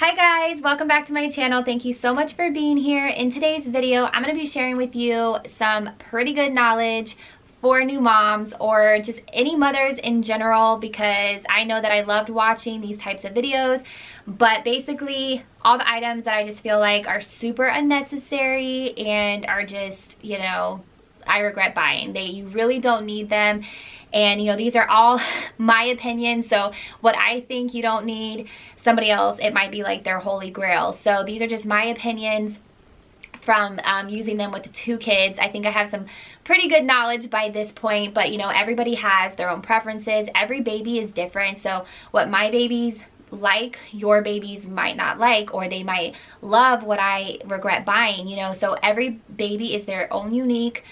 Hi guys, welcome back to my channel. Thank you so much for being here. In today's video, I'm going to be sharing with you some pretty good knowledge for new moms or just any mothers in general because I know that I loved watching these types of videos but basically all the items that I just feel like are super unnecessary and are just you know I regret buying they you really don't need them and you know these are all my opinions so what I think you don't need somebody else it might be like their holy grail so these are just my opinions from um, using them with two kids. I think I have some pretty good knowledge by this point, but you know, everybody has their own preferences. Every baby is different. So what my babies like your babies might not like or they might love what I regret buying, you know. So every baby is their own unique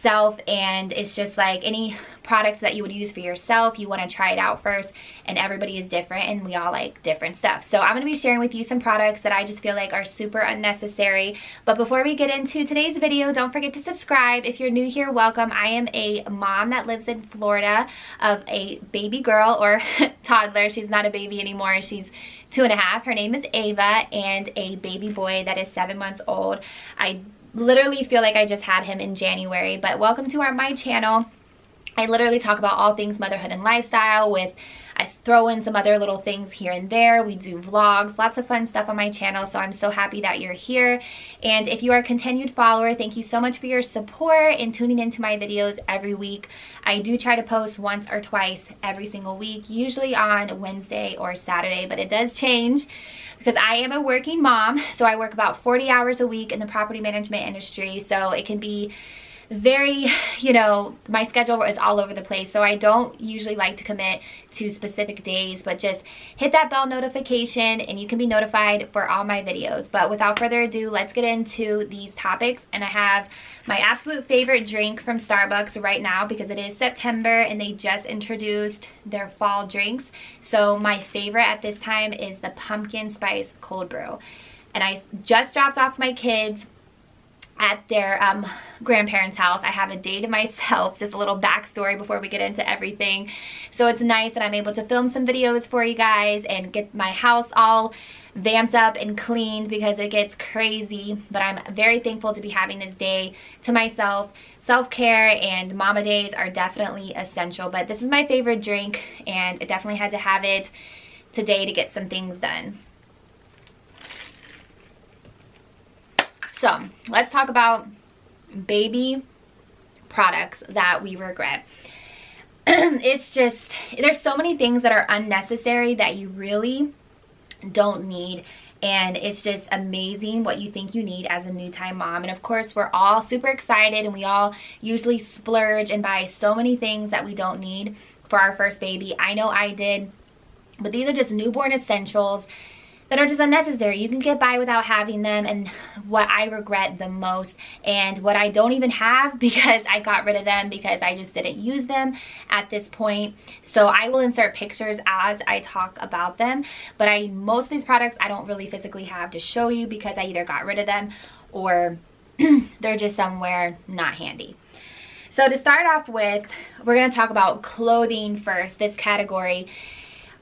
self and it's just like any products that you would use for yourself you want to try it out first and everybody is different and we all like different stuff. So i'm going to be sharing with you some products that i just feel like are super unnecessary. But before we get into today's video don't forget to subscribe. If you're new here welcome. I am a mom that lives in florida of a baby girl or toddler. She's not a baby anymore. She's two and a half. Her name is ava and a baby boy that is seven months old. I literally feel like I just had him in January. But welcome to our my channel. I literally talk about all things motherhood and lifestyle with I throw in some other little things here and there. We do vlogs, lots of fun stuff on my channel. So I'm so happy that you're here. And if you are a continued follower, thank you so much for your support and tuning into my videos every week. I do try to post once or twice every single week, usually on Wednesday or Saturday, but it does change because I am a working mom. So I work about 40 hours a week in the property management industry. So it can be very, you know, my schedule is all over the place. So I don't usually like to commit to specific days, but just hit that bell notification and you can be notified for all my videos. But without further ado, let's get into these topics. And I have my absolute favorite drink from Starbucks right now because it is September and they just introduced their fall drinks. So my favorite at this time is the pumpkin spice cold brew. And I just dropped off my kids at their um, grandparents' house. I have a day to myself, just a little backstory before we get into everything. So it's nice that I'm able to film some videos for you guys and get my house all vamped up and cleaned because it gets crazy. But I'm very thankful to be having this day to myself. Self-care and mama days are definitely essential, but this is my favorite drink and I definitely had to have it today to get some things done. So let's talk about baby products that we regret. it's just, there's so many things that are unnecessary that you really don't need and it's just amazing what you think you need as a new time mom and of course we're all super excited and we all usually splurge and buy so many things that we don't need for our first baby i know i did but these are just newborn essentials that are just unnecessary. You can get by without having them and what I regret the most and what I don't even have because I got rid of them because I just didn't use them at this point. So I will insert pictures as I talk about them. But I most of these products I don't really physically have to show you because I either got rid of them or they're just somewhere not handy. So to start off with, we're going to talk about clothing first, this category.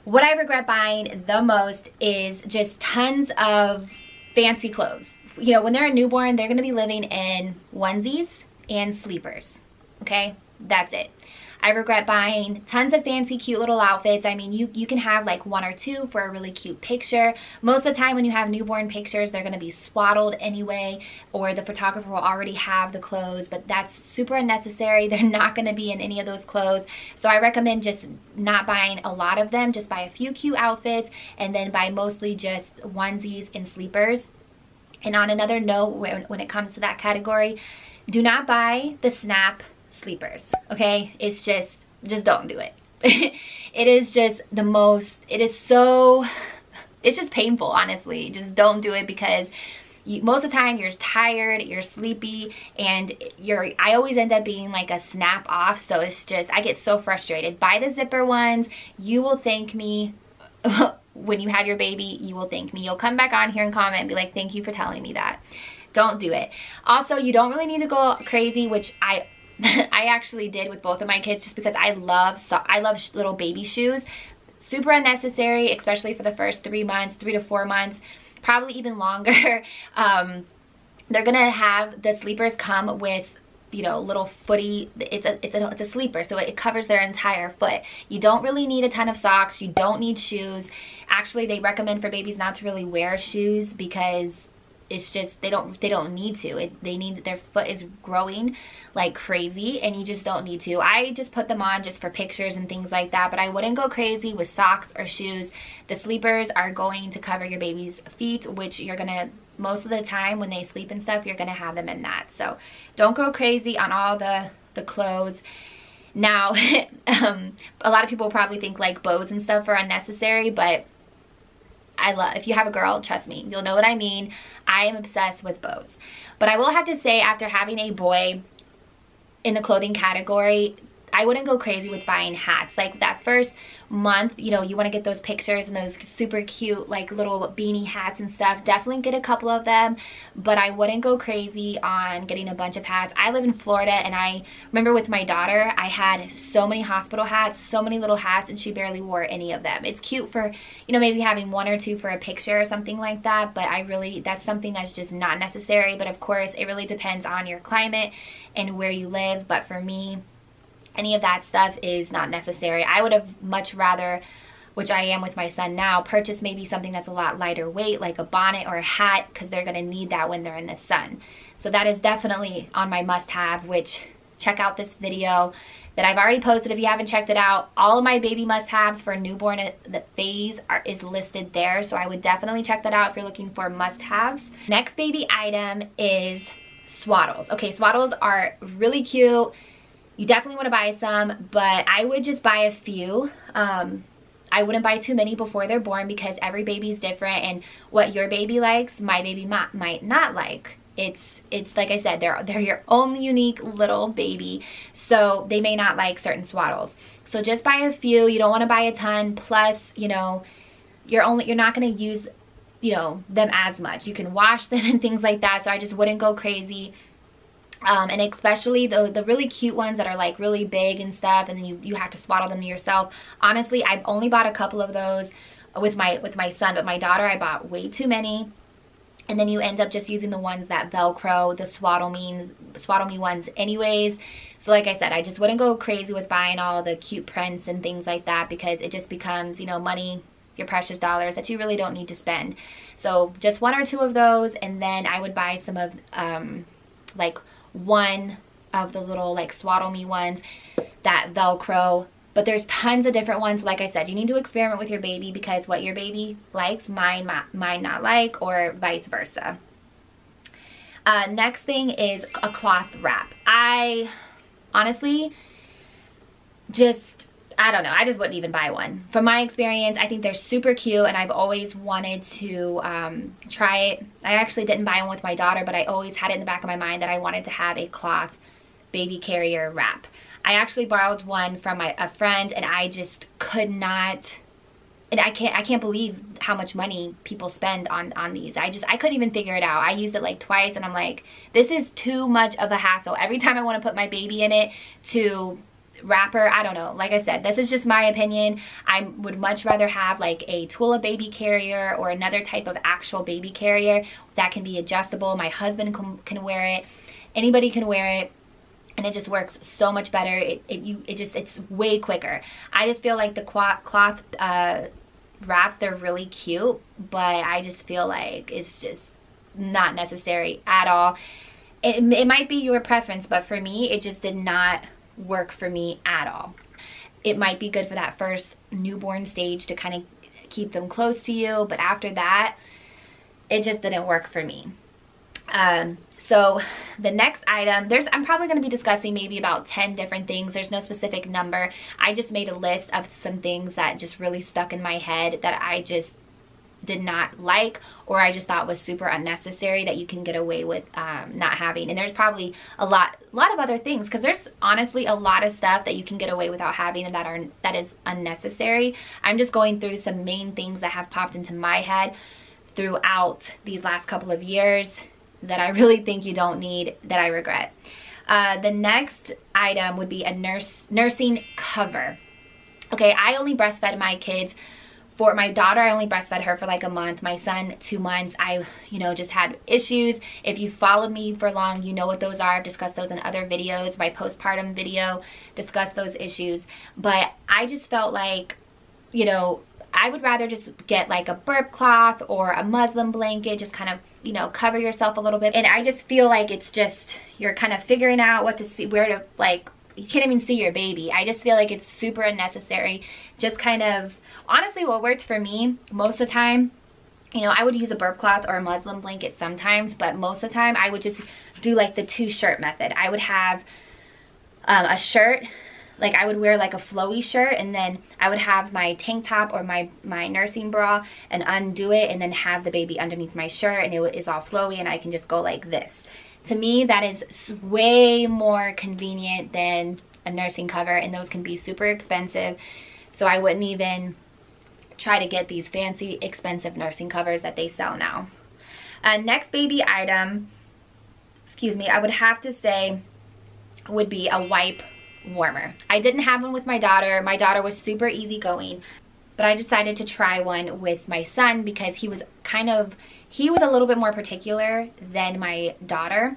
What I regret buying the most is just tons of fancy clothes. You know, when they're a newborn, they're to be living in onesies and sleepers. Okay? That's it. I regret buying tons of fancy cute little outfits. I mean, you, you can have like one or two for a really cute picture. Most of the time when you have newborn pictures, they're gonna be swaddled anyway, or the photographer will already have the clothes, but that's super unnecessary. They're not gonna be in any of those clothes. So I recommend just not buying a lot of them, just buy a few cute outfits and then buy mostly just onesies and sleepers. And on another note, when, when it comes to that category, do not buy the Snap sleepers, okay? It's just, just don't do it. it is just the most, it is so, it's just painful, honestly. Just don't do it because you, most of the time you're tired, you're sleepy, and you're, I always end up being like a snap off. So it's just, I get so frustrated. Buy the zipper ones. You will thank me when you have your baby. You will thank me. You'll come back on here and comment and be like, thank you for telling me that. Don't do it. Also, you don't really need to go crazy, which I I actually did with both of my kids just because I love so I love little baby shoes. Super unnecessary, especially for the first three months, three to four months, probably even longer. Um, they're gonna have the sleepers come with you know little footy it's a it's a it's a sleeper so it covers their entire foot. You don't really need a ton of socks you don't need shoes. Actually they recommend for babies not to really wear shoes because it's just they don't they don't need to. It, they need their foot is growing like crazy and you just don't need to. I just put them on just for pictures and things like that but i wouldn't go crazy with socks or shoes. The sleepers are going to cover your baby's feet which you're gonna most of the time when they sleep and stuff you're gonna have them in that. So don't go crazy on all the the clothes. Now um, a lot of people probably think like bows and stuff are unnecessary but I love, if you have a girl, trust me, you'll know what I mean. I am obsessed with bows. But I will have to say after having a boy in the clothing category, I wouldn't go crazy with buying hats. Like that first month, you know, you want to get those pictures and those super cute like little beanie hats and stuff. Definitely get a couple of them, but I wouldn't go crazy on getting a bunch of hats. I live in Florida and I remember with my daughter, I had so many hospital hats, so many little hats and she barely wore any of them. It's cute for, you know, maybe having one or two for a picture or something like that, but I really, that's something that's just not necessary. But of course, it really depends on your climate and where you live. But for me, any of that stuff is not necessary. I would have much rather which I am with my son now, purchase maybe something that's a lot lighter weight, like a bonnet or a hat, because they're to need that when they're in the sun. So that is definitely on my must-have, which check out this video that I've already posted if you haven't checked it out. All of my baby must-haves for a newborn uh, the phase are, is listed there, so I would definitely check that out if you're looking for must-haves. Next baby item is swaddles. Okay, swaddles are really cute you definitely want to buy some, but I would just buy a few. Um, I wouldn't buy too many before they're born because every baby's different and what your baby likes, my baby might, not like. It's it's like I said, they're they're your own unique little baby, so they may not like certain swaddles. So just buy a few. You don't want to buy a ton. Plus, you know, you're only you're not going to use you know them as much. You can wash them and things like that. So I just wouldn't go crazy um, and especially the, the really cute ones that are like really big and stuff and then you, you have to swaddle them to yourself. Honestly, I've only bought a couple of those with my with my son, but my daughter I bought way too many. And then you end up just using the ones that Velcro, the swaddle means swaddle me ones anyways. So like I said, I just wouldn't go crazy with buying all the cute prints and things like that because it just becomes, you know, money, your precious dollars that you really don't need to spend. So just one or two of those and then I would buy some of um, like one of the little like swaddle me ones that velcro but there's tons of different ones. Like i said you need to experiment with your baby because what your baby likes mine might not like or vice versa. Uh, next thing is a cloth wrap. I honestly just I don't know. I just wouldn't even buy one. From my experience, I think they're super cute and I've always wanted to um, try it. I actually didn't buy one with my daughter, but I always had it in the back of my mind that I wanted to have a cloth baby carrier wrap. I actually borrowed one from my, a friend and I just could not and I can't I can't believe how much money people spend on on these. I just I couldn't even figure it out. I used it like twice and I'm like this is too much of a hassle. Every time I want to put my baby in it to wrapper i don't know. Like i said this is just my opinion. I would much rather have like a tula baby carrier or another type of actual baby carrier that can be adjustable. My husband can, wear it. Anybody can wear it and it just works so much better. It, it you it just it's way quicker. I just feel like the cloth uh wraps they're really cute but i just feel like it's just not necessary at all. It, it might be your preference but for me it just did not work for me at all. It might be good for that first newborn stage to kind of keep them close to you, but after that, it just didn't work for me. Um, so the next item, there's I'm probably going to be discussing maybe about 10 different things. There's no specific number. I just made a list of some things that just really stuck in my head that I just did not like or I just thought was super unnecessary that you can get away with um, not having. And there's probably a lot, lot of other things because there's honestly a lot of stuff that you can get away without having and that are that is unnecessary. I'm just going through some main things that have popped into my head throughout these last couple of years that I really think you don't need that I regret. Uh, the next item would be a nurse nursing cover. Okay, I only breastfed my kids for my daughter i only breastfed her for like a month. My son two months. I you know just had issues. If you followed me for long you know what those are. I've discussed those in other videos my postpartum video discuss those issues. But i just felt like you know i would rather just get like a burp cloth or a muslin blanket just kind of you know cover yourself a little bit. And i just feel like it's just you're kind of figuring out what to see where to like you can't even see your baby i just feel like it's super unnecessary just kind of honestly what worked for me most of the time you know, I would use a burp cloth or a muslin blanket sometimes, but most of the time I would just do like the two shirt method. I would have um, a shirt, like I would wear like a flowy shirt and then I would have my tank top or my, my nursing bra and undo it and then have the baby underneath my shirt and it is all flowy and I can just go like this. To me, that is way more convenient than a nursing cover and those can be super expensive. So I wouldn't even try to get these fancy expensive nursing covers that they sell now. Uh, next baby item, excuse me, I would have to say would be a wipe warmer. I didn't have one with my daughter. My daughter was super easygoing, but I decided to try one with my son because he was kind of, he was a little bit more particular than my daughter.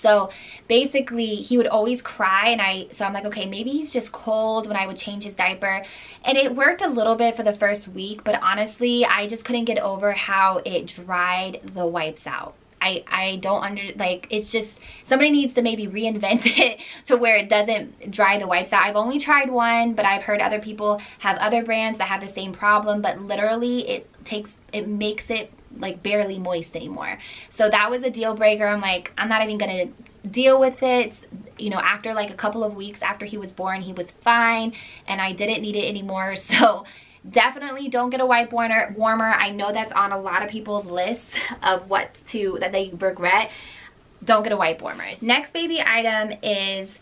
So basically he would always cry and I, so I'm like, okay, maybe he's just cold when I would change his diaper. And it worked a little bit for the first week, but honestly, I just couldn't get over how it dried the wipes out. I, I don't under like it's just somebody needs to maybe reinvent it to where it doesn't dry the wipes out. I've only tried one but I've heard other people have other brands that have the same problem but literally it takes it makes it like barely moist anymore. So that was a deal breaker. I'm like, I'm not even gonna deal with it. You know, after like a couple of weeks after he was born, he was fine and I didn't need it anymore. So definitely don't get a wipe warmer. warmer. I know that's on a lot of people's lists of what to, that they regret. Don't get a wipe warmer. Next baby item is,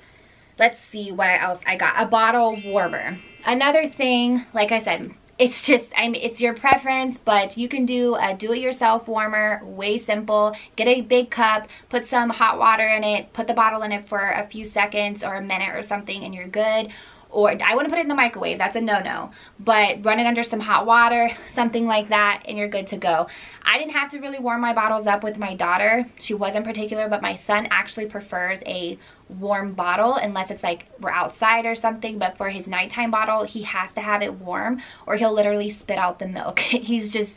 let's see what else I got. A bottle warmer. Another thing, like I said, it's just I mean it's your preference but you can do a do-it-yourself warmer way simple. Get a big cup put some hot water in it put the bottle in it for a few seconds or a minute or something and you're good or I wouldn't put it in the microwave, that's a no-no. But run it under some hot water, something like that, and you're good to go. I didn't have to really warm my bottles up with my daughter. She wasn't particular, but my son actually prefers a warm bottle unless it's like we're outside or something. But for his nighttime bottle, he has to have it warm or he'll literally spit out the milk. He's just,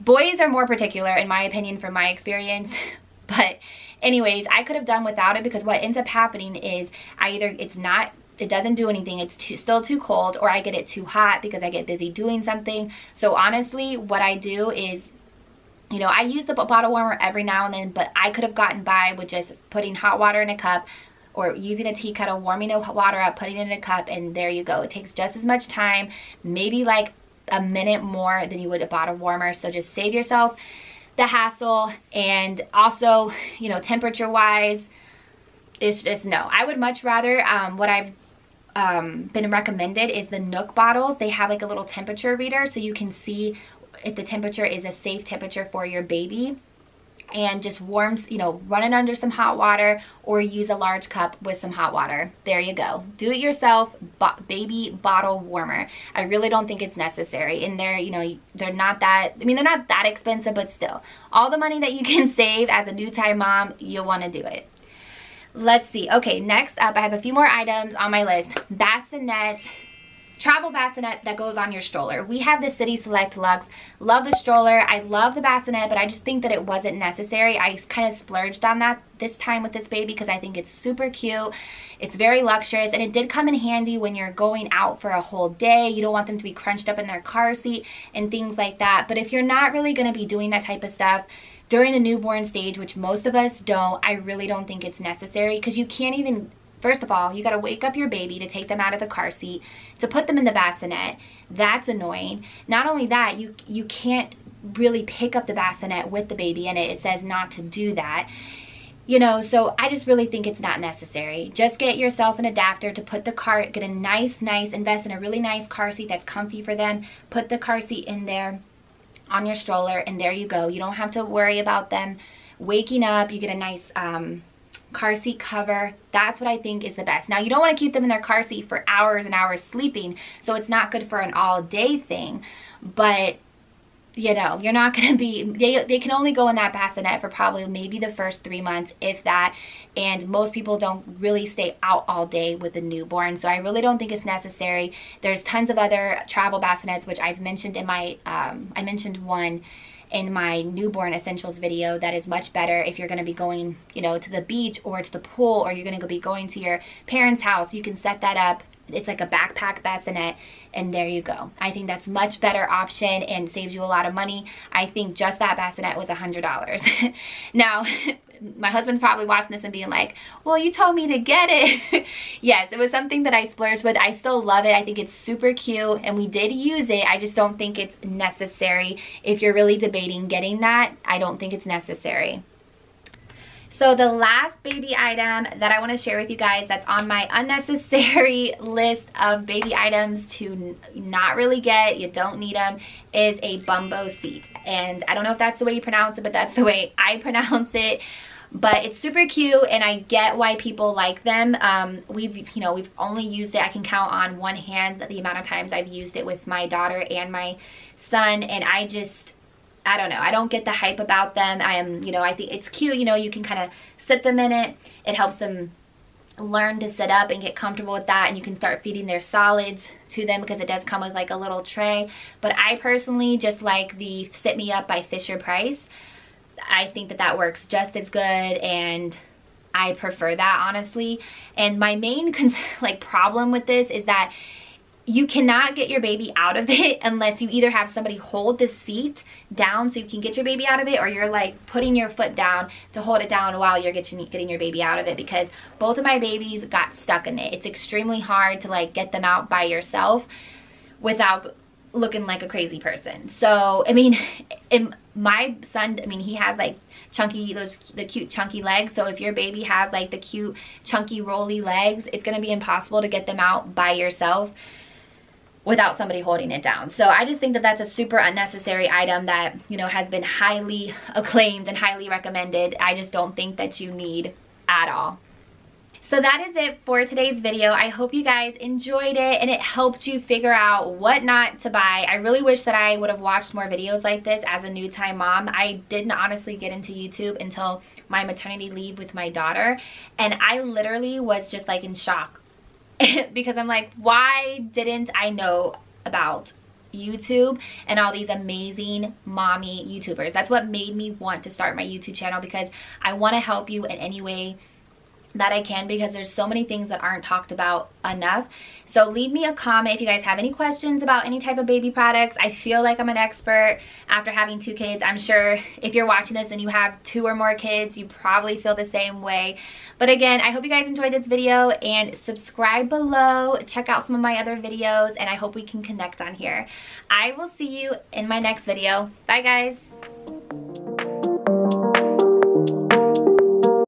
boys are more particular in my opinion from my experience. But anyways, I could have done without it because what ends up happening is I either, it's not it doesn't do anything. It's too, still too cold or I get it too hot because I get busy doing something. So honestly what I do is you know I use the bottle warmer every now and then but I could have gotten by with just putting hot water in a cup or using a tea kettle warming the water up putting it in a cup and there you go. It takes just as much time maybe like a minute more than you would a bottle warmer. So just save yourself the hassle and also you know temperature wise it's just no. I would much rather um, what i've um, been recommended is the NUK bottles. They have like a little temperature reader so you can see if the temperature is a safe temperature for your baby and just warms, you know, run it under some hot water or use a large cup with some hot water. There you go. Do it yourself bo baby bottle warmer. I really don't think it's necessary. And they're, you know, they're not that, I mean, they're not that expensive, but still. All the money that you can save as a new time mom, you'll want to do it. Let's see. Okay, next up, I have a few more items on my list. Bassinet, travel bassinet that goes on your stroller. We have the City Select Lux. Love the stroller. I love the bassinet, but I just think that it wasn't necessary. I kind of splurged on that this time with this baby because I think it's super cute. It's very luxurious and it did come in handy when you're going out for a whole day. You don't want them to be crunched up in their car seat and things like that. But if you're not really going to be doing that type of stuff, during the newborn stage, which most of us don't, I really don't think it's necessary because you can't even, first of all, you got to wake up your baby to take them out of the car seat, to put them in the bassinet. That's annoying. Not only that, you, you can't really pick up the bassinet with the baby in it. It says not to do that you know so i just really think it's not necessary just get yourself an adapter to put the car get a nice nice invest in a really nice car seat that's comfy for them put the car seat in there on your stroller and there you go. You don't have to worry about them waking up. You get a nice um, car seat cover. That's what I think is the best. Now, you don't want to keep them in their car seat for hours and hours sleeping, so it's not good for an all day thing, but you know, you're not going to be, they, they can only go in that bassinet for probably maybe the first three months, if that. And most people don't really stay out all day with a newborn. So I really don't think it's necessary. There's tons of other travel bassinets, which I've mentioned in my, um, I mentioned one in my newborn essentials video that is much better if you're going to be going, you know, to the beach or to the pool or you're going to be going to your parents' house. You can set that up it's like a backpack bassinet and there you go. I think that's much better option and saves you a lot of money. I think just that bassinet was a $100. now, my husband's probably watching this and being like, well, you told me to get it. yes, it was something that I splurged with. I still love it. I think it's super cute and we did use it. I just don't think it's necessary. If you're really debating getting that, I don't think it's necessary. So the last baby item that I want to share with you guys that's on my unnecessary list of baby items to not really get, you don't need them, is a bumbo seat. And I don't know if that's the way you pronounce it, but that's the way I pronounce it but it's super cute and I get why people like them. Um, we've, you know, we've only used it, I can count on one hand the amount of times I've used it with my daughter and my son and I just, I don't know. I don't get the hype about them. I am, you know, I think it's cute. You know, you can kind of sit them in it. It helps them learn to sit up and get comfortable with that and you can start feeding their solids to them because it does come with like a little tray but I personally just like the Sit Me Up by Fisher Price I think that that works just as good and I prefer that honestly and my main like problem with this is that you cannot get your baby out of it unless you either have somebody hold the seat down so you can get your baby out of it or you're like putting your foot down to hold it down while you're getting, getting your baby out of it because both of my babies got stuck in it. It's extremely hard to like get them out by yourself without looking like a crazy person. So, I mean, in my son, I mean, he has like chunky, those, the cute chunky legs. So if your baby has like the cute chunky rolly legs, it's going to be impossible to get them out by yourself without somebody holding it down. So I just think that that's a super unnecessary item that, you know, has been highly acclaimed and highly recommended. I just don't think that you need at all. So that is it for today's video. I hope you guys enjoyed it and it helped you figure out what not to buy. I really wish that I would have watched more videos like this as a new time mom. I didn't honestly get into YouTube until my maternity leave with my daughter and I literally was just like in shock because I'm like, why didn't I know about YouTube and all these amazing mommy YouTubers? That's what made me want to start my YouTube channel because I want to help you in any way that I can because there's so many things that aren't talked about enough. So leave me a comment if you guys have any questions about any type of baby products. I feel like I'm an expert after having two kids. I'm sure if you're watching this and you have two or more kids, you probably feel the same way. But again, I hope you guys enjoyed this video and subscribe below. Check out some of my other videos and I hope we can connect on here. I will see you in my next video. Bye guys.